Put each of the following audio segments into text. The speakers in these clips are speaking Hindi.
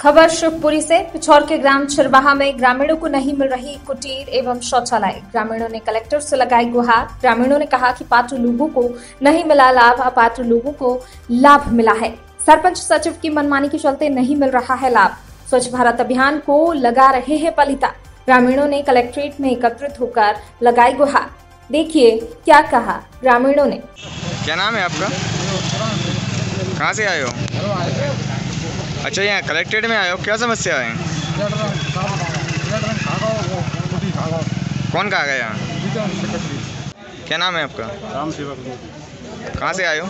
खबर शिवपुरी से, पिछौर के ग्राम छिरबाहा में ग्रामीणों को नहीं मिल रही कुटीर एवं शौचालय। ग्रामीणों ने कलेक्टर से लगाई गुहार। ग्रामीणों ने कहा कि पात्र लोगों को नहीं मिला लाभ, अपात्र लोगों को लाभ मिला है। सरपंच सचिव की मनमानी के चलते नहीं मिल रहा है लाभ। स्वच्छ भारत अभियान को लगा रहे हैं पलिता। ग्रामीणों ने कलेक्ट्रेट में एकत्रित होकर लगाई गुहार। देखिए क्या कहा ग्रामीणों ने। क्या नाम है आपका? कहाँ से आए हो? अच्छा यहाँ कलेक्ट्रेट में आए हो? क्या समस्या है? कौन कहा गया? क्या नाम है आपका? राम सेवक कहाँ से आए हो?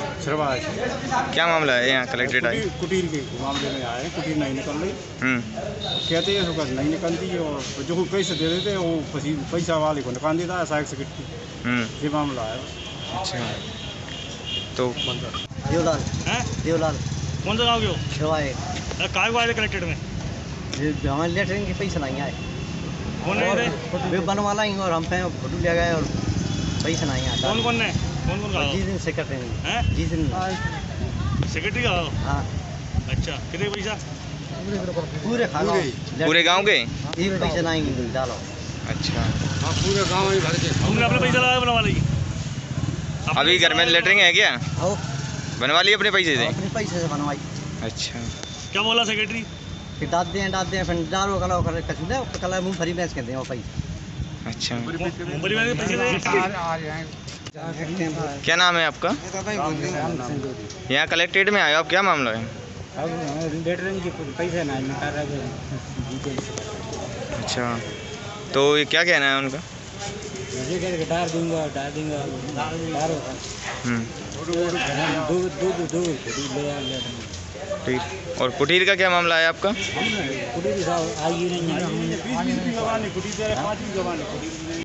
क्या मामला है यहाँ कलेक्ट्रेट आए? कुटीर के मामले में आए कुटीर नहीं निकल रही। हम्म। कहते हैं सुकर नहीं निकलती है और जो कोई पैसे दे देते हैं वो पसी पैसा वाले को निकाल देता है सहायक सेक्रेटरी हम्म। ये मामला है। अच्छा। तो देवलाल। देवलाल। कौन सा गाँव के हो? काय को कलेक्टेड में। ये हमारे लेटरिन के पैसे नहीं आए। वे बनवा लाएँगे और हम पे फ़ोटो ले गए और पैसे नहीं आए कौन कौन ने कौन कौन जिस दिन सेक्रेटरी हैं? जिस दिन। सेक्रेटरी का? हाँ। अच्छा कितने पैसा? पूरे खाना पूरे? गाँव के? एक पैसे नहीं मिल डालो। अच्छा। तुमने अपने पैसा लगाया बनवा ली। अभी घर में लेटरिंग है क्या? आओ। बनवा लिए अपने पैसे से? अपने पैसे से बनवाई। अच्छा। क्या बोला सेक्रेटरी फिर डाल दें डाल दें फिर डालो कला कर कछु दे कला मूंगफली बेच के दें वो पैसे अच्छा मुंबई में पैसे दे क्या नाम है आपका यहाँ कलेक्ट्रेट में आए आप क्या मामला है लेटरिन के पैसे नहीं निकाल रहे अच्छा तो ये क्या कहना है उनका मुझे डाल दूँगा डाल दूँगा डाल हम्म दो दो दो दो ले आ ठीक। और कुटीर का क्या मामला है आपका? कुटीर